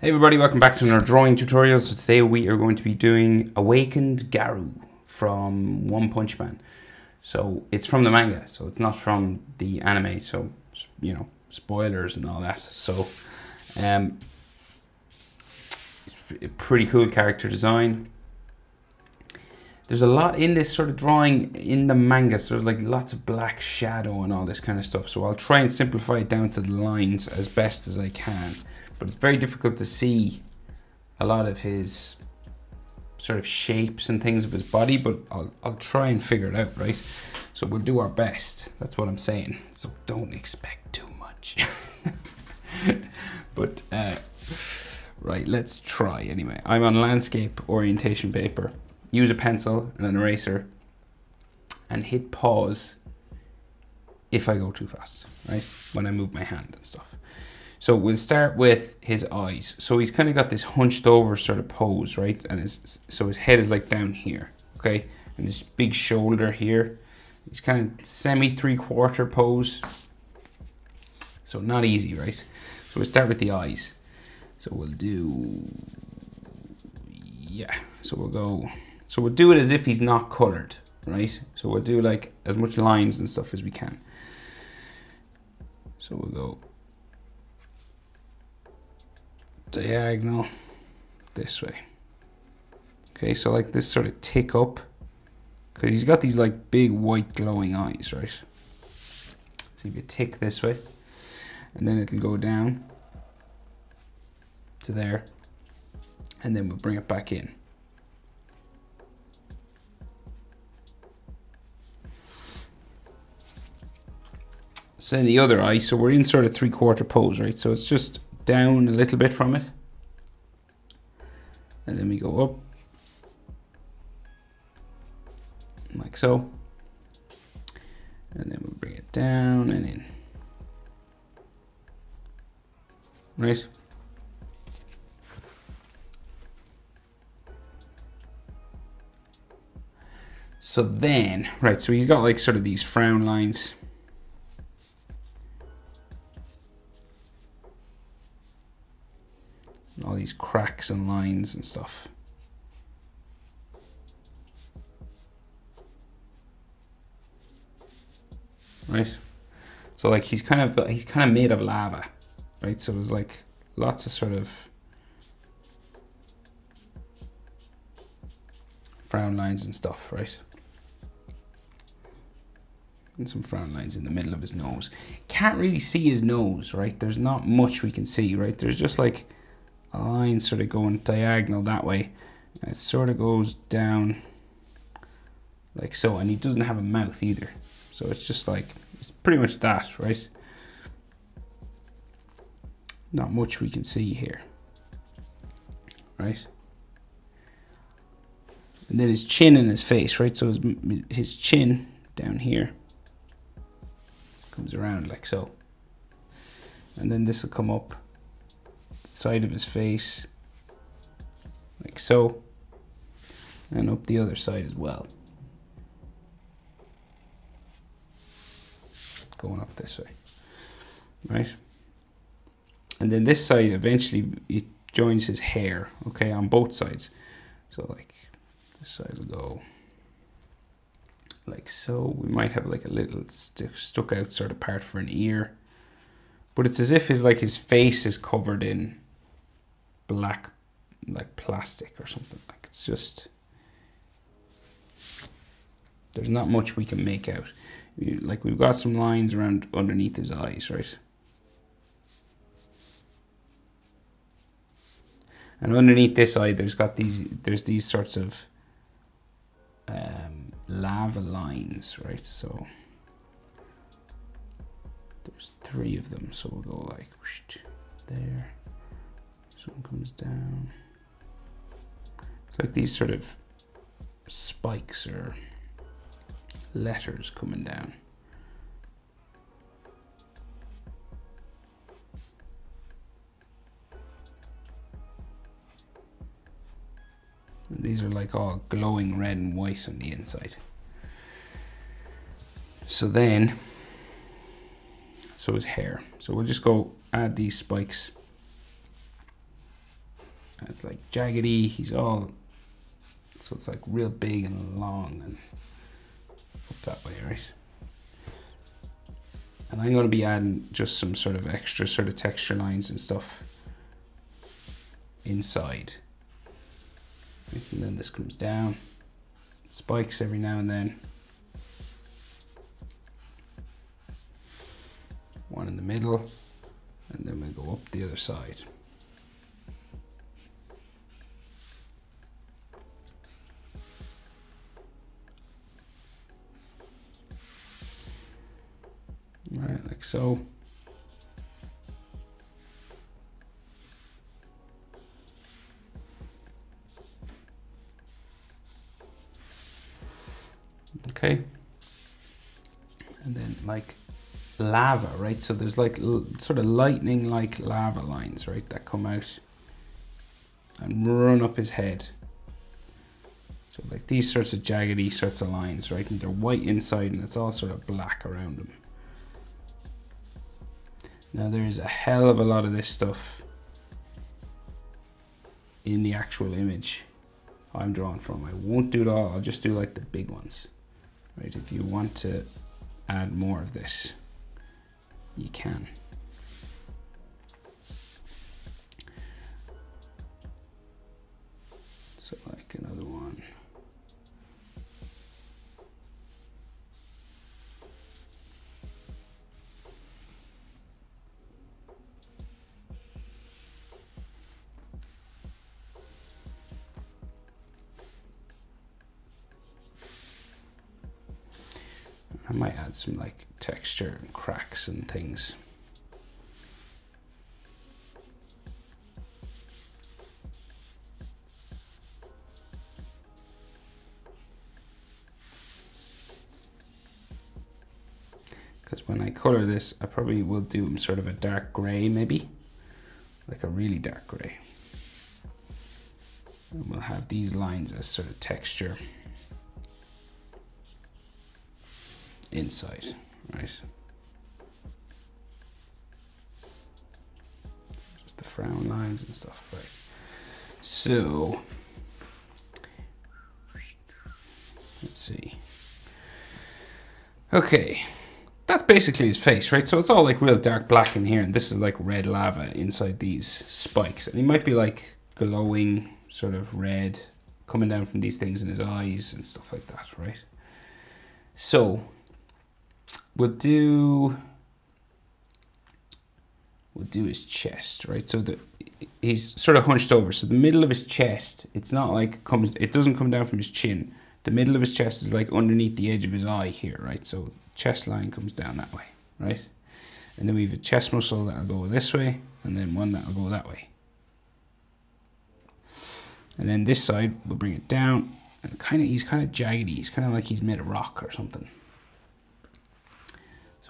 Hey everybody, welcome back to another drawing tutorial. So today we are going to be doing Awakened Garou from One Punch Man. So it's from the manga, so it's not from the anime, so you know, spoilers and all that. So um it's a pretty cool character design. There's a lot in this sort of drawing in the manga, so there's like lots of black shadow and all this kind of stuff. So I'll try and simplify it down to the lines as best as I can but it's very difficult to see a lot of his sort of shapes and things of his body, but I'll, I'll try and figure it out, right? So we'll do our best. That's what I'm saying. So don't expect too much. but, uh, right, let's try anyway. I'm on landscape orientation paper. Use a pencil and an eraser and hit pause if I go too fast, right? When I move my hand and stuff. So we'll start with his eyes. So he's kind of got this hunched over sort of pose, right? And his, so his head is like down here, okay? And his big shoulder here. He's kind of semi three quarter pose. So not easy, right? So we'll start with the eyes. So we'll do, yeah. So we'll go, so we'll do it as if he's not colored, right? So we'll do like as much lines and stuff as we can. So we'll go diagonal this way. Okay, so like this sort of tick up because he's got these like big white glowing eyes, right? So if you tick this way and then it'll go down to there and then we'll bring it back in. So then the other eye, so we're in sort of three quarter pose, right? So it's just down a little bit from it. And then we go up. Like so. And then we bring it down and in. Right? So then, right, so he's got like sort of these frown lines all these cracks and lines and stuff. Right? So like he's kind of he's kind of made of lava, right? So there's like lots of sort of frown lines and stuff, right? And some frown lines in the middle of his nose. Can't really see his nose, right? There's not much we can see, right? There's just like a line sort of going diagonal that way. And it sort of goes down like so and he doesn't have a mouth either. So it's just like it's pretty much that right? Not much we can see here right? And then his chin and his face right? So his, his chin down here comes around like so. And then this will come up side of his face, like so, and up the other side as well. Going up this way, right? And then this side eventually it joins his hair, okay, on both sides. So like this side will go like so. We might have like a little st stuck out sort of part for an ear. But it's as if his like his face is covered in black like plastic or something. Like it's just there's not much we can make out. Like we've got some lines around underneath his eyes right? And underneath this eye there's got these there's these sorts of um, lava lines right? So there's three of them so we'll go like whoosh, there this one comes down. It's like these sort of spikes or letters coming down. And these are like all glowing red and white on the inside. So then, so his hair. So we'll just go add these spikes it's like jaggedy. He's all so it's like real big and long and up that way, right? And I'm going to be adding just some sort of extra sort of texture lines and stuff inside. And then this comes down, spikes every now and then. One in the middle, and then we go up the other side. Right, like so. Okay. And then like lava, right? So there's like sort of lightning like lava lines, right, that come out and run up his head. So like these sorts of jaggedy sorts of lines, right? And they're white inside and it's all sort of black around them. Now there's a hell of a lot of this stuff in the actual image I'm drawing from. I won't do it all, I'll just do like the big ones. Right, if you want to add more of this, you can. So like another one. I might add some like texture and cracks and things. Because when I color this, I probably will do sort of a dark gray maybe, like a really dark gray. And we'll have these lines as sort of texture. Inside, right? Just the frown lines and stuff, right? So, let's see. Okay, that's basically his face, right? So it's all like real dark black in here, and this is like red lava inside these spikes. And he might be like glowing, sort of red, coming down from these things in his eyes and stuff like that, right? So we'll do we'll do his chest, right? So the he's sort of hunched over. So the middle of his chest, it's not like comes it doesn't come down from his chin. The middle of his chest is like underneath the edge of his eye here, right? So chest line comes down that way, right? And then we have a chest muscle that'll go this way, and then one that'll go that way. And then this side, we'll bring it down, and kind of he's kind of jaggedy. He's kind of like he's made of rock or something.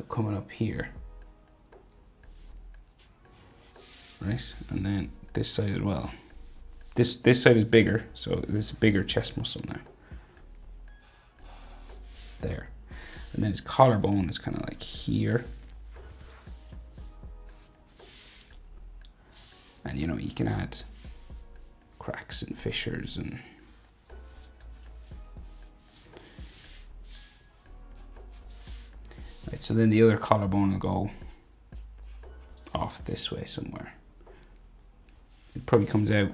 So coming up here, right? And then this side as well. This this side is bigger, so there's a bigger chest muscle now. There. And then his collarbone is kind of like here. And you know, you can add cracks and fissures and Right, so then the other collarbone will go off this way somewhere. It probably comes out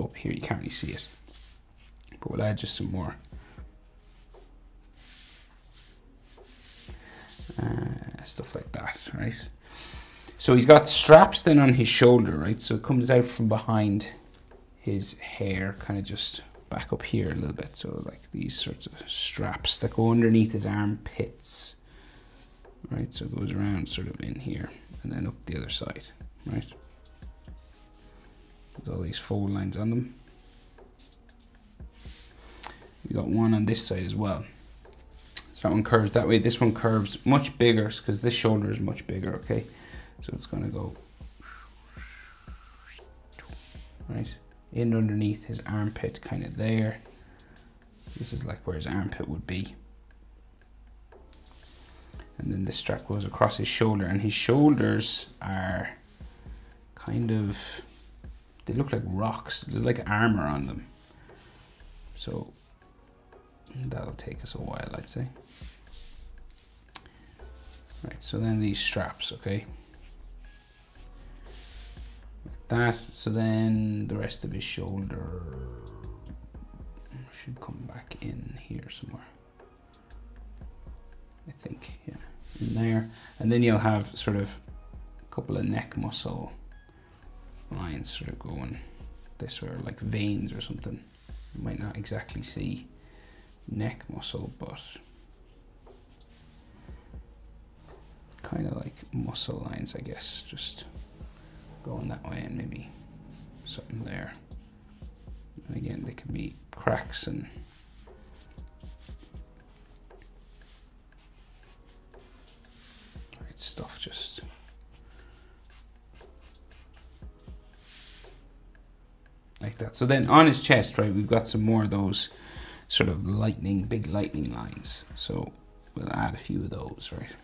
up here, you can't really see it. But we'll add just some more. Uh, stuff like that, right? So he's got straps then on his shoulder, right? So it comes out from behind his hair, kind of just back up here a little bit. So like these sorts of straps that go underneath his armpits. Right, so it goes around sort of in here and then up the other side, right? There's all these fold lines on them. We got one on this side as well. So that one curves that way. This one curves much bigger because this shoulder is much bigger, okay? So it's gonna go right in underneath his armpit, kind of there. This is like where his armpit would be. And then the strap goes across his shoulder, and his shoulders are kind of they look like rocks. There's like armor on them. So that'll take us a while, I'd say. Right, so then these straps, okay. That, so then the rest of his shoulder should come back in here somewhere. I think, yeah, in there. And then you'll have sort of a couple of neck muscle lines sort of going this way, or like veins or something. You might not exactly see neck muscle, but kind of like muscle lines, I guess, just going that way and maybe something there. And again, they could be cracks and right stuff just like that. So then on his chest, right, we've got some more of those sort of lightning, big lightning lines. So we'll add a few of those, right?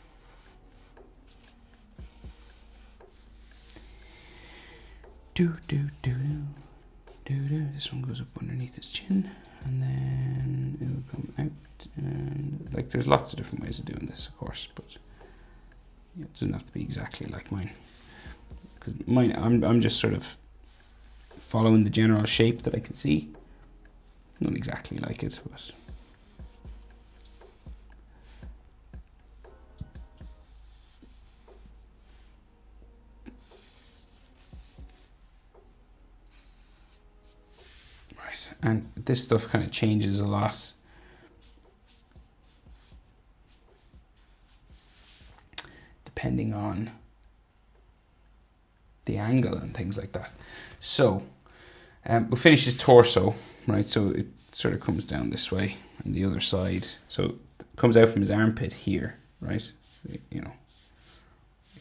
Do, do, do, do, do. This one goes up underneath his chin and then it'll come out. And like there's lots of different ways of doing this, of course, but it doesn't have to be exactly like mine. Because mine, I'm, I'm just sort of following the general shape that I can see. Not exactly like it, but. And this stuff kind of changes a lot. Depending on the angle and things like that. So, um, we'll finish his torso, right? So it sort of comes down this way and the other side. So it comes out from his armpit here, right? You know,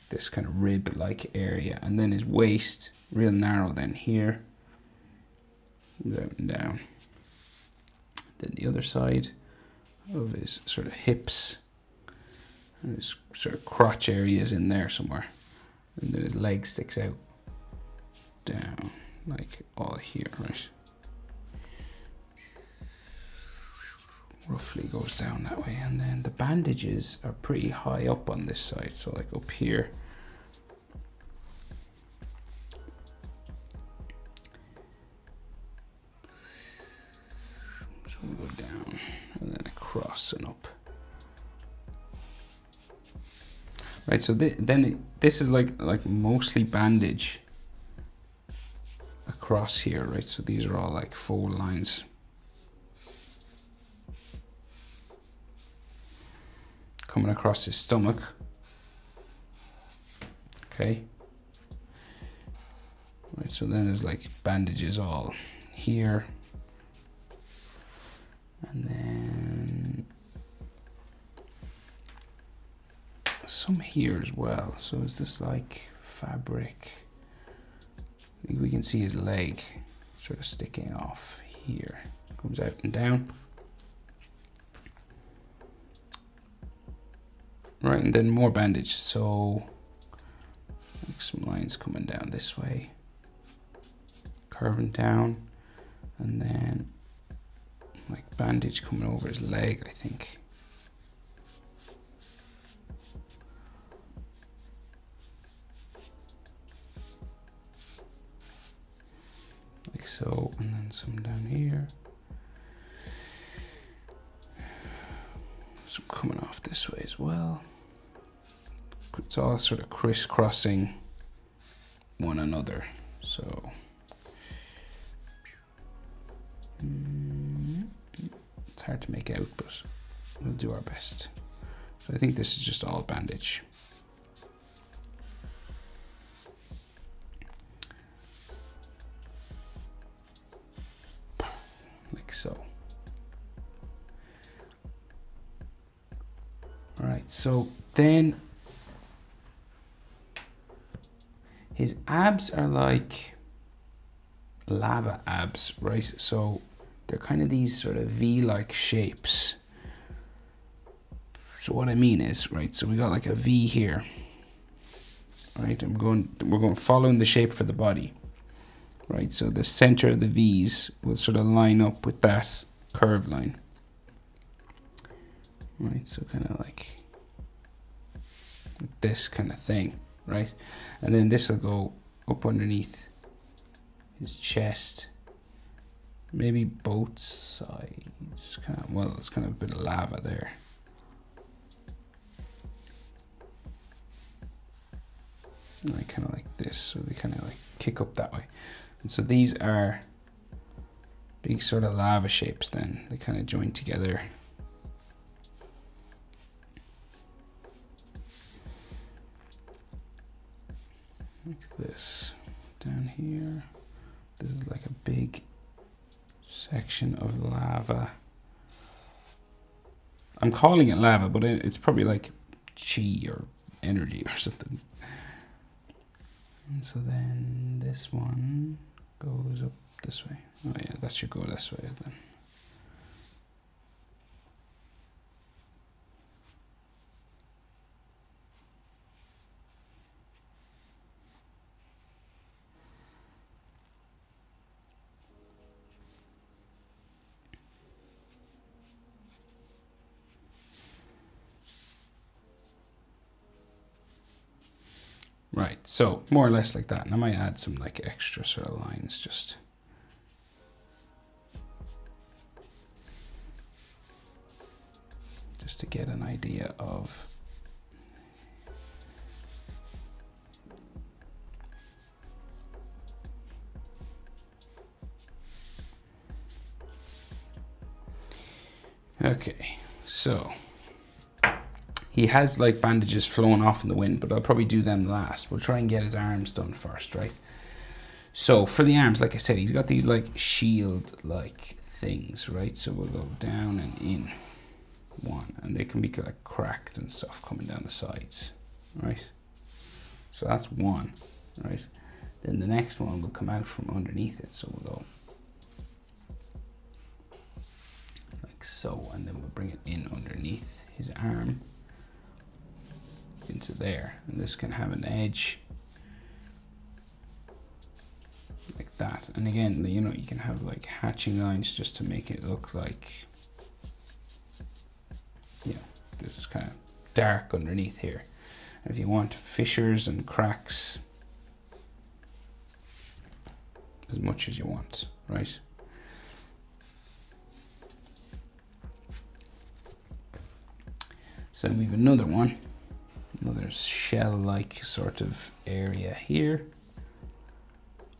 this kind of rib-like area. And then his waist, real narrow then here. And down. Then the other side of his sort of hips. And his sort of crotch area is in there somewhere. And then his leg sticks out down like all here, right? Roughly goes down that way, and then the bandages are pretty high up on this side, so like up here. Across and up. Right, so th then it, this is like like mostly bandage across here, right? So these are all like four lines. Coming across his stomach. Okay. Right, so then there's like bandages all here. And then some here as well. So is this like fabric? we can see his leg sort of sticking off here. Comes out and down. Right, and then more bandage. So like some lines coming down this way, curving down, and then like bandage coming over his leg, I think. Like so, and then some down here. Some coming off this way as well. It's all sort of crisscrossing one another, so. It's hard to make out, but we'll do our best. So I think this is just all bandage. So. All right, so then his abs are like lava abs, right? So they're kind of these sort of V-like shapes. So what I mean is, right, so we got like a V here, right? I'm going, we're going following the shape for the body. Right? So the center of the V's will sort of line up with that curve line. Right, so kind of like this kind of thing, right? And then this will go up underneath his chest, maybe both sides. Kind of well, it's kind of a bit of lava there. Like kind of like this, so they kind of like kick up that way. And so these are big sort of lava shapes. Then they kind of join together. Like this down here. This is like a big section of lava. I'm calling it lava, but it's probably like chi or energy or something. And so then this one goes up this way. Oh yeah, that should go this way then. Right, so more or less like that. And I might add some like extra sort of lines just. Just to get an idea of Okay, so he has like bandages flown off in the wind, but I'll probably do them last. We'll try and get his arms done first, right? So for the arms, like I said, he's got these like shield like things, right? So we'll go down and in one, and they can be like cracked and stuff coming down the sides, right? So that's one, right? Then the next one will come out from underneath it. So we'll go like so, and then we'll bring it in underneath his arm into there and this can have an edge like that. And again you know you can have like hatching lines just to make it look like yeah this kind of dark underneath here. If you want fissures and cracks as much as you want right? So we have another one shell-like sort of area here.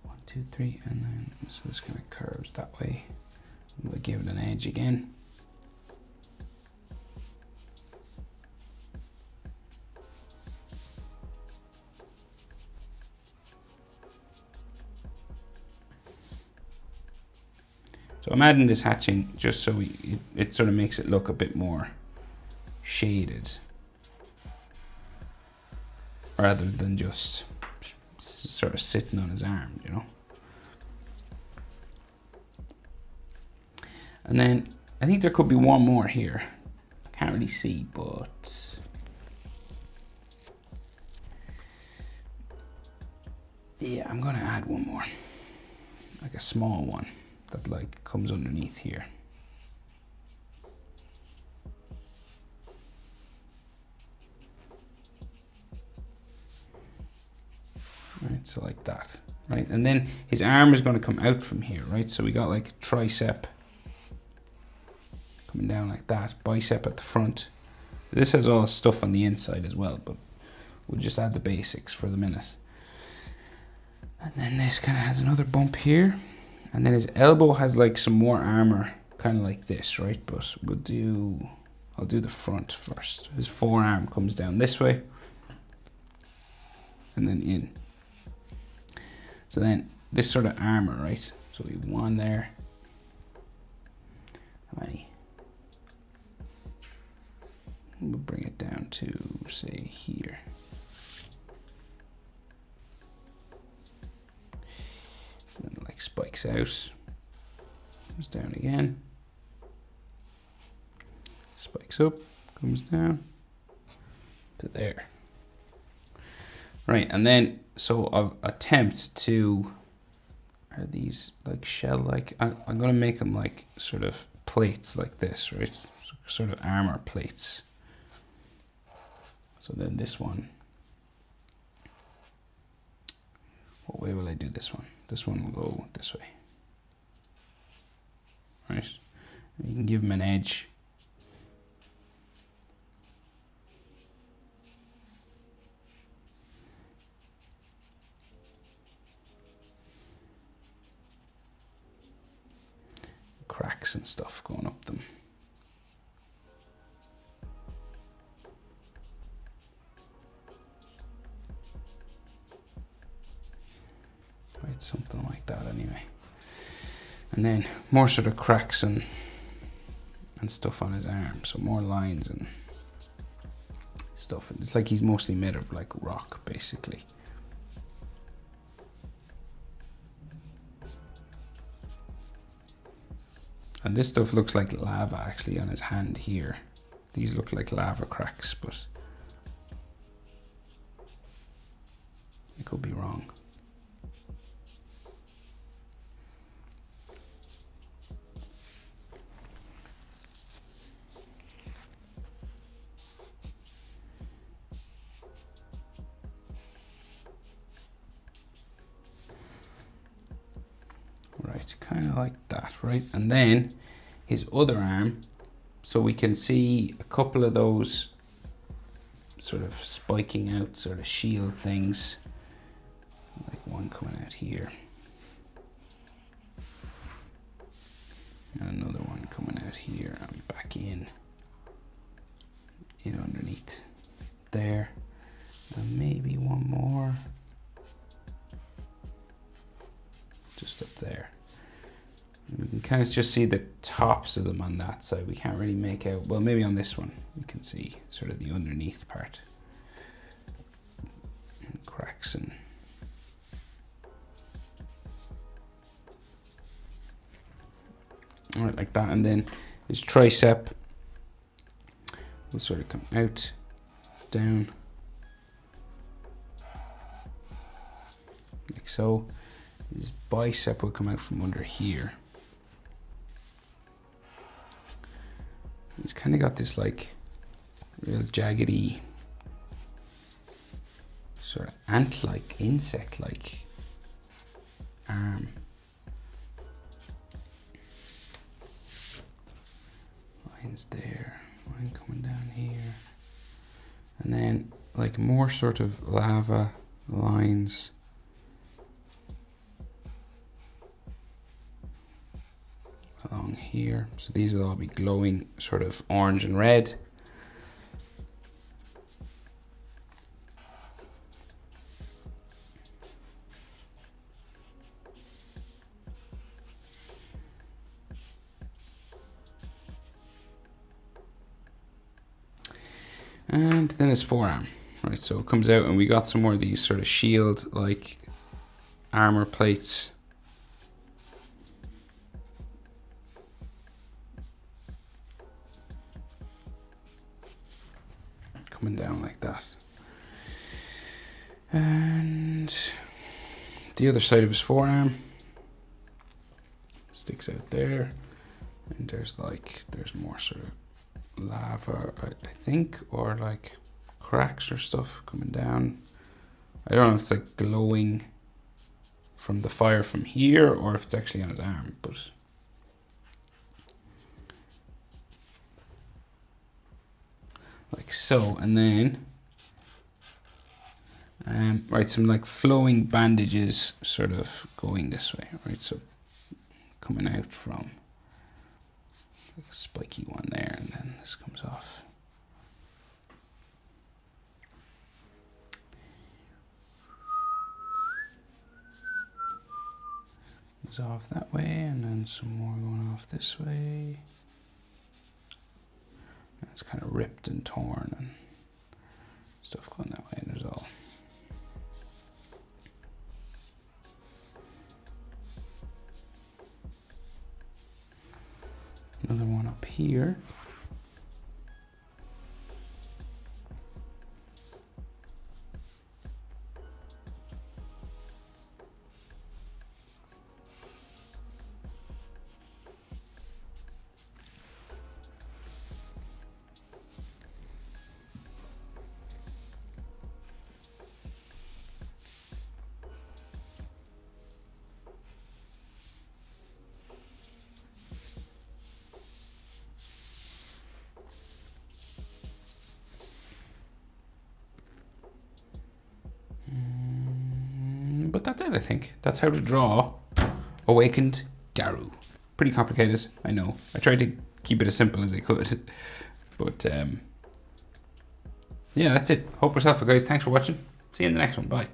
One, two, three, and then so this kind of curves that way. We'll give it an edge again. So I'm adding this hatching just so we, it, it sort of makes it look a bit more shaded rather than just sort of sitting on his arm, you know. And then I think there could be one more here. I can't really see, but yeah, I'm gonna add one more, like a small one that like comes underneath here. right? So like that, right? And then his arm is going to come out from here, right? So we got like tricep coming down like that, bicep at the front. This has all the stuff on the inside as well, but we'll just add the basics for the minute. And then this kind of has another bump here. And then his elbow has like some more armor, kind of like this, right? But we'll do, I'll do the front first. His forearm comes down this way and then in. So then this sort of armor, right? So we have one there. How many? We'll bring it down to say here. Then like spikes out. Comes down again. Spikes up, comes down to there. Right, and then so I'll attempt to are these like shell like I, I'm gonna make them like sort of plates like this right? Sort of armor plates. So then this one. What way will I do this one? This one will go this way. Right? You can give them an edge more sort of cracks and and stuff on his arm, so more lines and stuff. It's like he's mostly made of like rock, basically. And this stuff looks like lava actually on his hand here. These look like lava cracks, but I could be wrong. Right, kind of like that, right? And then his other arm, so we can see a couple of those sort of spiking out sort of shield things, like one coming out here. And another one coming out here and back in, in underneath there. Kind of just see the tops of them on that side. We can't really make out, well, maybe on this one, you can see sort of the underneath part. And cracks and All right, like that. And then his tricep will sort of come out, down, like so his bicep will come out from under here. He's kind of got this like real jaggedy sort of ant-like, insect-like arm. Lines there, line coming down here. And then like more sort of lava lines along here. So these will all be glowing sort of orange and red. And then his forearm, right? So it comes out and we got some more of these sort of shield like armor plates coming down like that. And the other side of his forearm sticks out there. And there's like, there's more sort of lava, I, think, or like cracks or stuff coming down. I don't know if it's like glowing from the fire from here or if it's actually on his arm, but like so and then um, right some like flowing bandages sort of going this way right? So coming out from like a spiky one there and then this comes off. Goes off that way and then some more going off this way it's kind of ripped and torn and stuff going that way. And there's all. Another one up here. But that's it, I think. That's how to draw Awakened Garou. Pretty complicated, I know. I tried to keep it as simple as I could. But um, yeah, that's it. Hope yourself, guys. Thanks for watching. See you in the next one. Bye.